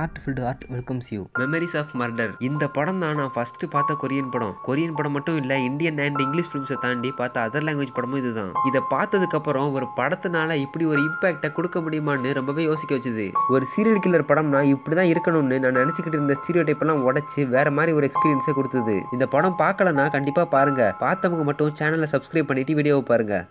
Art field art welcomes you memories of murder இந்த படம் தான் நான் ஃபஸ்ட்டு பார்த்த கொரியன் படம். கொரியன் படம் மட்டும் இல்லை இந்தியன் அண்ட் இங்கிலீஷ் ஃபிலிம்ஸை தாண்டி பார்த்த அதர் லாங்குவேஜ் படமும் இதுதான். இதை பார்த்ததுக்கப்புறம் ஒரு படத்தினால இப்படி ஒரு இம்பேக்டை கொடுக்க முடியுமான்னு ரொம்பவே யோசிக்க வச்சுது. ஒரு சீரியல் கில்லர் படம்னா இப்படி தான் இருக்கணும்னு நான் நினச்சிக்கிட்டு இருந்த ஸ்டீரியோ டைப்பெல்லாம் உடச்சி வேற மாதிரி ஒரு எக்ஸ்பீரியன்ஸை கொடுத்தது. இந்த படம் பார்க்கலனா கண்டிப்பாக பாருங்க. பார்த்தவங்க மட்டும் சேனலை சப்ஸ்கிரைப் பண்ணிவிட்டு வீடியோவை பாருங்கள்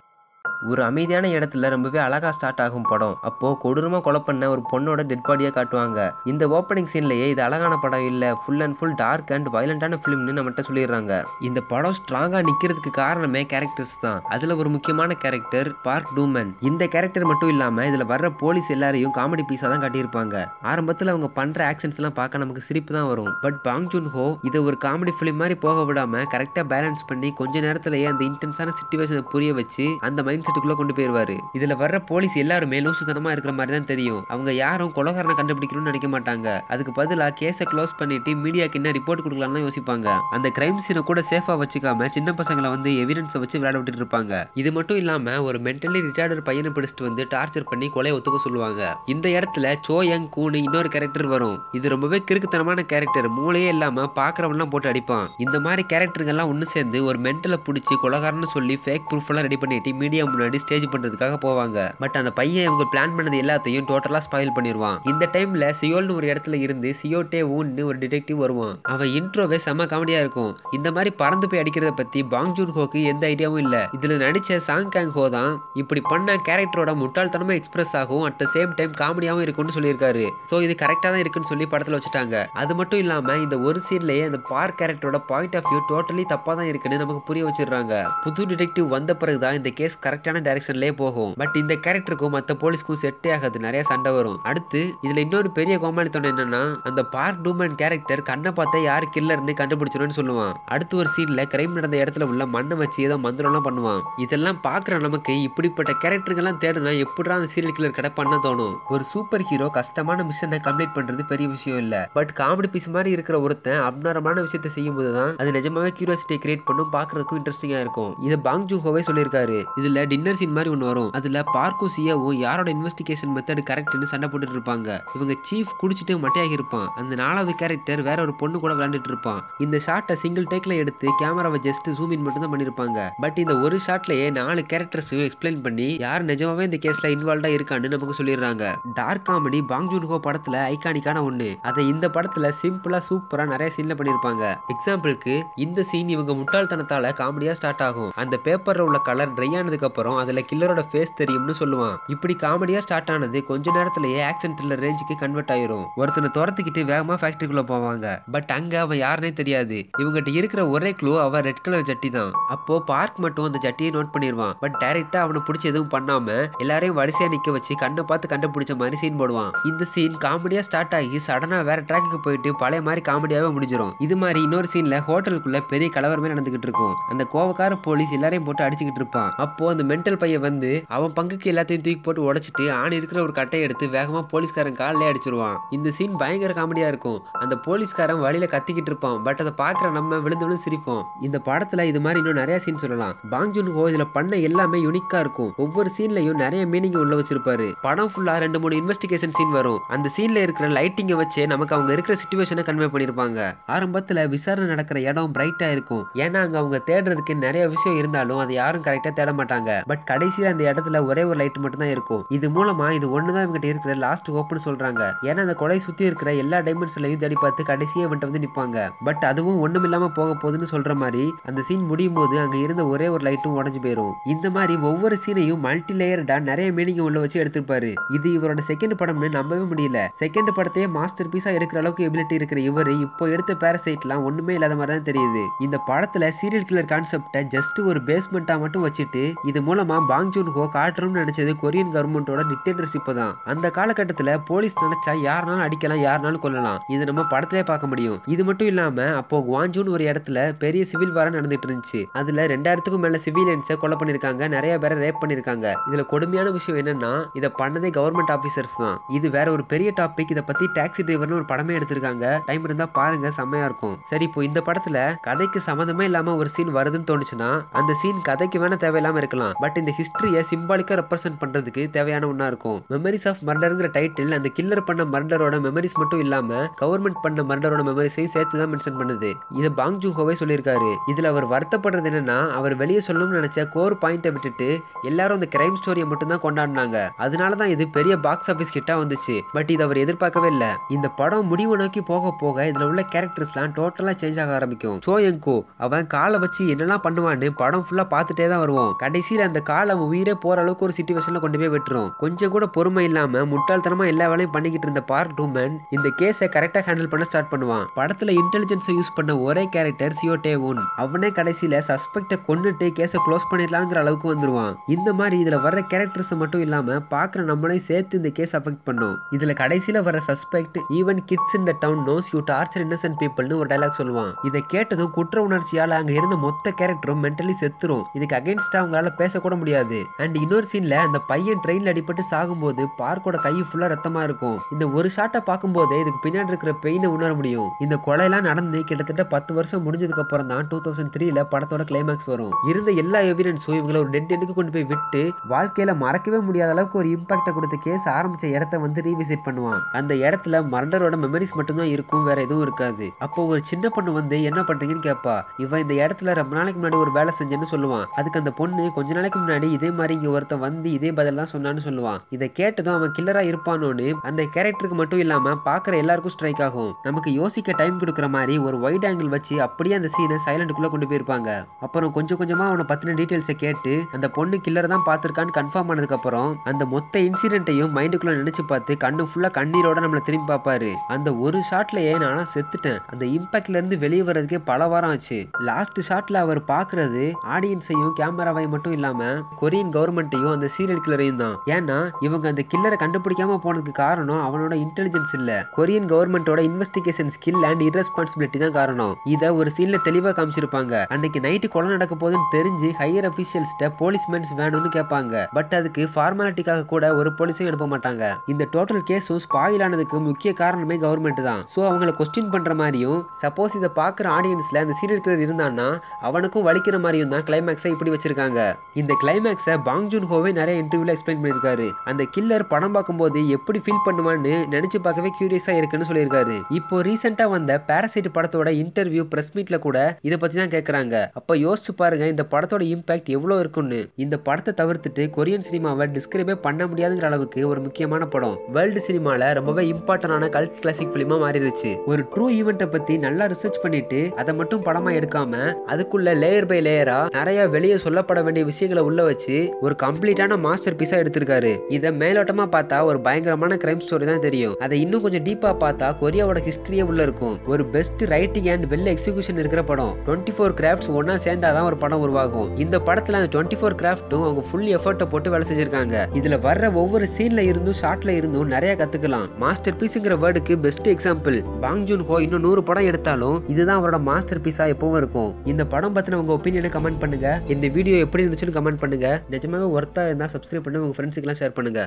ஒரு அமைதியான இடத்துல ரொம்பவே அழகா ஸ்டார்ட் ஆகும் படம். அப்போ கொடூரமா கொலை பண்ண ஒரு பொண்ணோட டெட் பாடியா காட்டுவாங்க. இந்த ஓப்பனிங் சீன்லயே இது அழகான படம் இல்ல full and full dark and வயலண்டான ஃபிலிம்னு நம்மகிட்ட சொல்லிடுறாங்க. இந்த படம் ஸ்ட்ராங்கா நிக்கிறதுக்கு காரணமே கேரக்டர்ஸ் தான். அதுல ஒரு முக்கியமான கேரக்டர் பார்க் டூமன் இந்த கேரக்டர் மட்டும் இல்லாம இதுல வர்ற போலீஸ் எல்லாரையும் காமெடி பீஸா தான் காட்டியிருப்பாங்க. ஆரம்பத்துல அவங்க பண்ற ஆக்ஷன்ஸ் எல்லாம் பார்க்க நமக்கு சிரிப்பு தான் வரும். பட் பாங் ஜூன் ஹோ இதை ஒரு காமெடி ஃபிலிம் மாதிரி போக விடாம கரெக்டா பேலன்ஸ் பண்ணி கொஞ்ச நேரத்திலேயே அந்த இன்டென்ஸான சுச்சுவேஷனை புரிய வச்சு அந்த மைண்ட் செட்டுக்குள்ள கொண்டு போயிருவாரு. இதுல வர்ற போலீஸ் எல்லாருமே லூசுத்தனமா இருக்கிற மாதிரி தான் தெரியும். அவங்க யாரும் கொலகாரனை கண்டுபிடிக்கணும்னு நினைக்க மாட்டாங்க. அதுக்கு பதிலா கேஸை க்ளோஸ் பண்ணிட்டு மீடியாக்கு என்ன ரிப்போர்ட் கொடுக்கலாம்னு யோசிப்பாங்க. அந்த கிரைம் சீனை கூட சேஃபா வச்சுக்காம சின்ன பசங்களை வந்து எவிடன்ஸை வச்சு விளையாட விட்டுட்டு இருப்பாங்க. இது மட்டும் இல்லாம ஒரு மென்டலி ரிட்டையர்டு பையனை பிடிச்சிட்டு வந்து டார்ச்சர் பண்ணி கொலை ஒத்துக்க சொல்லுவாங்க. இந்த இடத்துல சோ யங் கூனு இன்னொரு கேரக்டர் வரும். இது ரொம்பவே கிறுக்குத்தனமான கேரக்டர் மூளையே இல்லாம பாக்குறவன்லாம் போட்டு அடிப்பான். இந்த மாதிரி கேரக்டருங்கெல்லாம் ஒன்று சேர்ந்து ஒரு மென்டலை பிடிச்சி கொலகாரன்னு சொல்லி ஃபேக் ப்ரூஃப் எல்லாம் ரெடி பண்ணிட்டு மீடியா முன்னாடி ஸ்டேஜ் பண்றதுக்காக போவாங்க. பட் அந்த பையன் இவங்க பிளான் பண்ணது எல்லாத்தையும் டோட்டலா ஸ்பாயில் பண்ணிடுவான் இந்த டைம்ல சியோல்னு ஒரு இடத்துல இருந்து சியோட்டே ஊன்னு ஒரு டிடெக்டிவ் வருவான். அவன் இன்ட்ரோவே செம காமெடியா இருக்கும். இந்த மாதிரி பறந்து போய் அடிக்கிறத பத்தி பாங் ஜூன் ஹோக்கு எந்த ஐடியாவும் இல்ல. இதுல நடிச்ச சாங் கேங் ஹோ தான் இப்படி பண்ண கேரக்டரோட முட்டாள்தனமா எக்ஸ்பிரஸ் ஆகும் அட் த சேம் டைம் காமெடியாவும் இருக்கும்னு சொல்லியிருக்காரு. ஸோ இது கரெக்டா தான் இருக்குன்னு சொல்லி படத்துல வச்சுட்டாங்க. அது மட்டும் இல்லாம இந்த ஒரு சீன்லயே அந்த பார்க் கேரக்டரோட பாயிண்ட் ஆஃப் வியூ டோட்டலி தப்பா தான் இருக்குன்னு நமக்கு புரிய வச்சிடுறாங்க. புது டிடெக்டிவ் வந்த பிறகுதான் இந்த கேஸ் கரெக்ட் கரெக்டான டைரக்ஷன்லயே போகும். பட் இந்த கேரக்டருக்கும் மத்த போலீஸ்க்கும் செட்டே ஆகாது. நிறைய சண்டை வரும். அடுத்து இதுல இன்னொரு பெரிய கோமாளித்தனம் என்னன்னா அந்த பார்க் டூமன் கேரக்டர் கண்ணை பார்த்தா யார் கில்லர்னு கண்டுபிடிச்சிடும்னு சொல்லுவான். அடுத்து ஒரு சீன்ல கிரைம் நடந்த இடத்துல உள்ள மண்ணை வச்சு ஏதோ மந்திரம்லாம் பண்ணுவான். இதெல்லாம் பாக்குற நமக்கு இப்படிப்பட்ட கேரக்டருங்கெல்லாம் தேடுனா எப்படிடா அந்த சீரியல் கில்லர் கிடைப்பான்னு தோணும். ஒரு சூப்பர் ஹீரோ கஷ்டமான மிஷனை கம்ப்ளீட் பண்றது பெரிய விஷயம் இல்ல. பட் காமெடி பீஸ் மாதிரி இருக்கிற ஒருத்தன் அப்நாரமான விஷயத்தை செய்யும் போது தான் அது நிஜமாவே கியூரியாசிட்டியை கிரியேட் பண்ணும் பாக்குறதுக்கும் இன்ட்ரெஸ்டிங்கா இருக்கும். இதை பாங் ஜூஹோவே சொல்லியிருக்காரு. இதுல டின்னர் சீன் மாதிரி ஒன்று வரும். அதில் பார்க்கும் சியாவும் யாரோட இன்வெஸ்டிகேஷன் மெத்தட் கரெக்ட்னு சண்டை போட்டுட்டு இருப்பாங்க. இவங்க சீஃப் குடிச்சிட்டு மட்டையாகி இருப்பான். அந்த நாலாவது கேரக்டர் வேற ஒரு பொண்ணு கூட விளையாண்டுட்டு இருப்பான். இந்த ஷாட்டை சிங்கிள் டேக்ல எடுத்து கேமராவை ஜஸ்ட் ஜூம் இன் மட்டும் தான் பண்ணிருப்பாங்க. பட் இந்த ஒரு ஷாட்லயே நாலு கேரக்டர்ஸையும் எக்ஸ்பிளைன் பண்ணி யார் நிஜமாவே இந்த கேஸ்ல இன்வால்வ்டா இருக்கான்னு நமக்கு சொல்லிடுறாங்க. டார்க் காமெடி பாங் ஜூன் ஹோ படத்துல ஐகானிக்கான ஒண்ணு. அதை இந்த படத்துல சிம்பிளா சூப்பரா நிறைய சீன்ல பண்ணிருப்பாங்க. எக்ஸாம்பிளுக்கு இந்த சீன் இவங்க முட்டாள்தனத்தால காமெடியா ஸ்டார்ட் ஆகும். அந்த பேப்பர்ல உள்ள கலர் ட்ரை ஆனதுக்கு அப்புறம் அதுல கில்லரோட ஃபேஸ் தெரியும்னு சொல்லுவான். இப்படி காமெடியா ஸ்டார்ட் ஆனது கொஞ்ச நேரத்திலேயே ஆக்ஷன் த்ரில்லர் ரேஞ்சுக்கு கன்வெர்ட் ஆயிரும். ஒருத்தனை துரத்துக்கிட்டு வேகமா ஃபேக்டரிக்குள்ள போவாங்க. பட் அங்க அவன் யாருனே தெரியாது. இவங்கிட்ட இருக்கிற ஒரே க்ளூ அவன் ரெட் கலர் ஜட்டி தான். அப்போ பார்க் மட்டும் அந்த ஜட்டியை நோட் பண்ணிடுவான் பட் டைரக்டா அவனை பிடிச்சி எதுவும் பண்ணாம எல்லாரையும் வரிசையா நிக்க வச்சு கண்ணை பார்த்து கண்டுபிடிச்ச மாதிரி சீன் போடுவான். இந்த சீன் காமெடியா ஸ்டார்ட் ஆகி சடனா வேற ட்ராக்கு போயிட்டு பழைய மாதிரி காமெடியாவே முடிஞ்சிடும் இது மாதிரி இன்னொரு சீன்ல ஹோட்டலுக்குள்ள பெரிய கலவரமே நடந்துகிட்டு இருக்கும். அந்த கோவக்கார போலீஸ் எல்லாரையும் போட்டு அடிச்சுக்கிட்டு இருப்பான். அப்போ அந்த மென்டல் பையன் வந்து அவன் பங்குக்கு எல்லாத்தையும் தூக்கி போட்டு உடைச்சிட்டு ஆண் இருக்கிற ஒரு கட்டையை எடுத்து வேகமா போலீஸ்காரன் காலிலே அடிச்சிருவான். இந்த சீன் பயங்கர காமெடியா இருக்கும். அந்த போலீஸ்காரன் வழியில கத்திக்கிட்டு இருப்பான். பட் அதை பாக்குற நம்ம விழுந்து விழுந்து சிரிப்போம். இந்த படத்துல இது மாதிரி இன்னும் நிறைய சீன் சொல்லலாம். பாங் ஜூன் ஹோ இதுல பண்ண எல்லாமே யூனிக்கா இருக்கும். ஒவ்வொரு சீன்லயும் நிறைய மீனிங் உள்ள வச்சிருப்பாரு. படம் ஃபுல்லா ரெண்டு மூணு இன்வெஸ்டிகேஷன் சீன் வரும். அந்த சீன்ல இருக்கிற லைட்டிங்கை வச்சு நமக்கு அவங்க இருக்கிற சுச்சுவேஷனை கன்வே பண்ணிருப்பாங்க. ஆரம்பத்துல விசாரணை நடக்கிற இடம் பிரைட்டா இருக்கும். ஏன்னா அங்க அவங்க தேடுறதுக்கு நிறைய விஷயம் இருந்தாலும் அதை யாரும் கரெக்டா தேட மாட்டாங்க. பட் கடைசியில அந்த இடத்துல ஒரே ஒரு லைட் மட்டும் தான் இருக்கும். இது மூலமா இது ஒண்ணுதான் இவங்கிட்ட இருக்கிற லாஸ்ட் ஹோப்னு சொல்றாங்க. ஏன்னா அந்த கொலை சுத்தி இருக்கிற எல்லா டைமென்ஷன்லையும் தேடி பார்த்து கடைசியே இவன்ட்ட வந்து நிப்பாங்க. பட் அதுவும் ஒண்ணும் இல்லாம போக போகுதுன்னு சொல்ற மாதிரி அந்த சீன் முடியும் போது அங்க இருந்த ஒரே ஒரு லைட்டும் உடஞ்சு போயிடும் இந்த மாதிரி ஒவ்வொரு சீனையும் மல்டி லேயர்டா நிறைய மீனிங் உள்ள வச்சு எடுத்திருப்பாரு. இது இவரோட செகண்ட் படம்னு நம்பவே முடியல. செகண்ட் படத்தையே மாஸ்டர் பீஸா எடுக்கிற அளவுக்கு எபிலிட்டி இருக்கிற இவர் இப்போ எடுத்த பேரசைட்லாம் ஒண்ணுமே இல்லாத மாதிரி தான் தெரியுது. இந்த படத்துல சீரியல் கில்லர் கான்செப்டை ஜஸ்ட் ஒரு பேஸ்மெண்டா மட்டும் வச்சுட்டு இது மூலம் பாங் ஜூன் ஹோ காட்டணும்னு நினைச்சது கொரியன் கவர்மெண்ட்டோட டிக்டேட்டர்ஷிப் தான். அந்த காலகட்டத்தில் போலீஸ் நினச்சா யாருனாலும் அடிக்கலாம் யாருனாலும் கொல்லலாம். இது நம்ம படத்திலே பார்க்க முடியும். இது மட்டும் இல்லாமல் அப்போ குவாஞ்சூன் ஒரு இடத்துல பெரிய சிவில் வாரம் நடந்துட்டு இருந்துச்சு. அதில் ரெண்டாயிரத்துக்கும் மேலே சிவிலியன்ஸை கொலை பண்ணியிருக்காங்க நிறைய பேரை ரேப் பண்ணியிருக்காங்க. இதில் கொடுமையான விஷயம் என்னன்னா இதை பண்ணதே கவர்மெண்ட் ஆஃபீஸர்ஸ் தான். இது வேற ஒரு பெரிய டாபிக் இதை பற்றி டாக்ஸி டிரைவர்னு ஒரு படமே எடுத்திருக்காங்க. டைம் இருந்தால் பாருங்க செம்மையாக இருக்கும். சரி இப்போ இந்த படத்தில் கதைக்கு சம்மந்தமே இல்லாமல் ஒரு சீன் வருதுன்னு தோணுச்சுன்னா அந்த சீன் கதைக்கு வேணால் தேவையில்லாமல் இருக்கலாம். பட் இந்த ஹிஸ்டரியை சிம்பாலிக்காக ரெப்ரசென்ட் பண்ணுறதுக்கு தேவையான ஒன்றா இருக்கும். மெமரிஸ் ஆஃப் மர்டருங்கிற டைட்டில் அந்த கில்லர் பண்ண மர்டரோட மெமரிஸ் மட்டும் இல்லாமல் கவர்மெண்ட் பண்ண மர்டரோட மெமரிஸையும் சேர்த்து தான் மென்ஷன் பண்ணுது. இது பாங் ஜூஹோவே சொல்லியிருக்காரு. இதில் அவர் வருத்தப்படுறது என்னன்னா அவர் வெளியே சொல்லணும்னு நினச்ச கோர் பாயிண்ட்டை விட்டுட்டு எல்லாரும் அந்த கிரைம் ஸ்டோரியை மட்டும் தான் கொண்டாடினாங்க. அதனால தான் இது பெரிய பாக்ஸ் ஆஃபீஸ் கிட்ட வந்துச்சு. பட் இது அவர் எதிர்பார்க்கவே இல்லை. இந்த படம் முடிவு நோக்கி போக போக இதில் உள்ள கேரக்டர்ஸ்லாம் டோட்டலாக சேஞ்ச் ஆக ஆரம்பிக்கும். சோ எங்கோ அவன் காலை வச்சு என்னெல்லாம் பண்ணுவான்னு படம் ஃபுல்லாக பார்த்துட்டே தான் வருவோம் கடைசியில் அந்த காலை அவன் உயிரே போற அளவுக்கு ஒரு சுச்சுவேஷன்ல கொண்டு போய் விட்டுரும். கொஞ்சம் கூட பொறுமை இல்லாம முட்டாள்தனமா எல்லா வேலையும் பண்ணிக்கிட்டு இருந்த பார்க் டூமன் இந்த கேஸை கரெக்டா ஹேண்டில் பண்ண ஸ்டார்ட் பண்ணுவான். படத்துல இன்டெலிஜென்ஸை யூஸ் பண்ண ஒரே கேரக்டர் சியோ ஒன் அவனே கடைசியில சஸ்பெக்டை கொண்டுட்டு கேஸை க்ளோஸ் பண்ணிடலாங்கிற அளவுக்கு வந்துருவான். இந்த மாதிரி இதுல வர்ற கேரக்டர்ஸ் மட்டும் இல்லாம பாக்குற நம்மளையும் சேர்த்து இந்த கேஸ் அஃபெக்ட் பண்ணும். இதுல கடைசியில வர சஸ்பெக்ட் ஈவன் கிட்ஸ் இந்த town knows you torture innocent பீப்புள்னு ஒரு டைலாக் சொல்லுவான். இதை கேட்டதும் குற்ற உணர்ச்சியால அங்க இருந்த மொத்த கேரக்டரும் மென்டலி செத்துரும். இதுக்கு அகைன்ஸ்டா அவங்களால பேசக்கூட முடியாது. அண்ட் இன்னொரு சீன்ல அந்த பையன் ட்ரெயின்ல அடிபட்டு சாகும்போது பார்க்கோட கை ஃபுல்லா ரத்தமா இருக்கும். இந்த ஒரு ஷாட்டை பார்க்கும்போதே இதுக்கு பின்னாடி இருக்கிற பெயினை உணர முடியும். இந்த கொலையெல்லாம் நடந்து கிட்டத்தட்ட பத்து வருஷம் முடிஞ்சதுக்கு அப்புறம் தான் டூ தௌசண்ட் த்ரீல படத்தோட கிளைமேக்ஸ் வரும். இருந்த எல்லா எவிடன்ஸும் இவங்களை ஒரு டெட் எண்டுக்கு கொண்டு போய் விட்டு வாழ்க்கையில மறக்கவே முடியாத அளவுக்கு ஒரு இம்பாக்டை கொடுத்த கேஸ் ஆரம்பிச்ச இடத்த வந்து ரீவிசிட் பண்ணுவான். அந்த இடத்துல மரண்டரோட மெமரிஸ் மட்டும்தான் இருக்கும் வேற எதுவும் இருக்காது. அப்போ ஒரு சின்ன பொண்ணு வந்து என்ன பண்றீங்கன்னு கேட்பா இவன் இந்த இடத்துல ரொம்ப நாளைக்கு முன்னாடி ஒரு வேலை செஞ்சேன்னு சொல்லுவான். அதுக்கு அந்த பொண்ணு கொஞ்ச நாளைக்கு முன்னாடி இதே மாதிரி இங்க ஒருத்தன் வந்து இதே பதில் தான் சொன்னான்னு சொல்லுவான். இதை கேட்டதும் அவன் கில்லரா இருப்பானோன்னு அந்த கேரக்டருக்கு மட்டும் இல்லாம பாக்குற எல்லாருக்கும் ஸ்ட்ரைக் ஆகும். நமக்கு யோசிக்க டைம் கொடுக்குற மாதிரி ஒரு வைட் ஆங்கிள் வச்சு அப்படியே அந்த சீனை சைலண்ட்டுக்குள்ள கொண்டு போயிருப்பாங்க. அப்புறம் கொஞ்சம் கொஞ்சமா அவனை பத்தின டீட்டெயில்ஸை கேட்டு அந்த பொண்ணு கில்லர் தான் பார்த்துருக்கான்னு கன்ஃபார்ம் ஆனதுக்கு அப்புறம் அந்த மொத்த இன்சிடென்ட்டையும் மைண்டுக்குள்ள நினைச்சு பார்த்து கண்ணு ஃபுல்லா கண்ணீரோட நம்மள திரும்பி பார்ப்பாரு. அந்த ஒரு ஷாட்லயே நானா செத்துட்டேன். அந்த இம்பாக்ட்ல இருந்து வெளியே வர்றதுக்கே பல வாரம் ஆச்சு. லாஸ்ட் ஷாட்ல அவர் பாக்குறது ஆடியன்ஸையும் கேமராவையும் மட்டும் இல்லாமல் கொரியன் கவர்மெண்ட்டையும் அந்த சீரியல் கில்லரையும் தான். ஏன்னா இவங்க அந்த கில்லரை கண்டுபிடிக்காம போனதுக்கு காரணம் அவனோட இன்டெலிஜென்ஸ் இல்ல. கொரியன் கவர்மெண்டோட இன்வெஸ்டிகேஷன் ஸ்கில் அண்ட் irresponsibility தான் காரணம். இதை ஒரு சீனில் தெளிவா காமிச்சிருப்பாங்க. அன்னைக்கு நைட்டு கொலை நடக்க போதுன்னு தெரிஞ்சு ஹையர் அஃபீஷியல்ஸ்ட்ட போலீஸ்மேன்ஸ் வேணும்னு கேட்பாங்க. பட் அதுக்கு ஃபார்மாலிட்டிக்காக கூட ஒரு போலீஸையும் அனுப்ப மாட்டாங்க. இந்த டோட்டல் கேஸும் ஸ்பாயில் ஆனதுக்கு முக்கிய காரணமே கவர்மெண்ட் தான். ஸோ அவங்கள கொஸ்டின் பண்ற மாதிரியும் சப்போஸ் இதை பார்க்குற ஆடியன்ஸ்ல அந்த சீரியல் கிளர் இருந்தான்னா அவனுக்கும் வலிக்கிற மாதிரியும் தான் கிளைமேக்ஸை இப்படி வச்சிருக்காங்க. இந்த இந்த கிளைமேக்ஸை பாங் ஜூன் ஹோவே நிறைய இன்டர்வியூல எக்ஸ்பிளைன் பண்ணியிருக்காரு. அந்த கில்லர் படம் பார்க்கும்போது எப்படி ஃபீல் பண்ணுவான்னு நினைச்சு பார்க்கவே கியூரியஸா இருக்குன்னு சொல்லியிருக்காரு. இப்போ ரீசெண்டா வந்த பேரசைட் படத்தோட இன்டர்வியூ பிரஸ் மீட்ல கூட இதை பத்தி தான் கேட்கறாங்க அப்போ யோசிச்சு பாருங்க இந்த படத்தோட இம்பாக்ட் எவ்வளவு இருக்குன்னு இந்த படத்தை தவிர்த்துட்டு கொரியன் சினிமாவை டிஸ்கிரைபே பண்ண முடியாதுங்கிற அளவுக்கு ஒரு முக்கியமான படம். வேர்ல்டு சினிமால ரொம்பவே இம்பார்ட்டன்டான கல்ட் கிளாசிக் ஃபிலிமாக மாறிடுச்சு ஒரு ட்ரூ ஈவெண்ட்டை பத்தி நல்லா ரிசர்ச் பண்ணிட்டு அதை மட்டும் படமா எடுக்காம அதுக்குள்ள லேயர் பை லேயரா நிறைய வெளியே சொல்லப்பட வேண்டிய விஷயங்கள் உள்ள வச்சு ஒரு கம்ப்ளீட்டான மாஸ்டர் பீஸா எடுத்திருக்காரு. இதை மேலோட்டமா பார்த்தா ஒரு பயங்கரமான கிரைம் ஸ்டோரி தான் தெரியும். அதை இன்னும் கொஞ்சம் டீப்பா பார்த்தா கொரியாவோட ஹிஸ்டரியே உள்ள இருக்கும். ஒரு best writing and well execution இருக்கிற படம். டுவெண்ட்டி ஃபோர் கிராஃப்ட்ஸ் ஒன்னா சேர்ந்தாதான் ஒரு படம் உருவாகும். இந்த படத்துல அந்த டுவெண்ட்டி ஃபோர் கிராஃப்ட்டும் அவங்க ஃபுல் எஃபர்ட்டை போட்டு வேலை செஞ்சிருக்காங்க. இதுல வர்ற ஒவ்வொரு சீன்ல இருந்தும் ஷாட்ல இருந்தும் நிறைய கத்துக்கலாம். மாஸ்டர் பீஸ்ங்கிற வேர்டுக்கு பெஸ்ட் எக்ஸாம்பிள் பாங் ஜூன் ஹோ இன்னும் நூறு படம் எடுத்தாலும் இதுதான் அவரோட மாஸ்டர் பீஸா எப்பவும் இருக்கும். இந்த படம் பத்தின உங்க ஒப்பீனியனை கமெண்ட் பண்ணுங்க. இந்த வீடியோ எப்படி இருந்துச்சுன்னு கமெண்ட் பண்ணுங்க. நிஜமாவே ஒர்த்தாக இருந்தால் சப்ஸ்கிரைப் பண்ணி உங்கள் ஃப்ரெண்ட்ஸுக்கெல்லாம் ஷேர் பண்ணுங்க.